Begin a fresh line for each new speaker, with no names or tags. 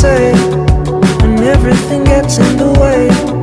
say when everything gets in the way.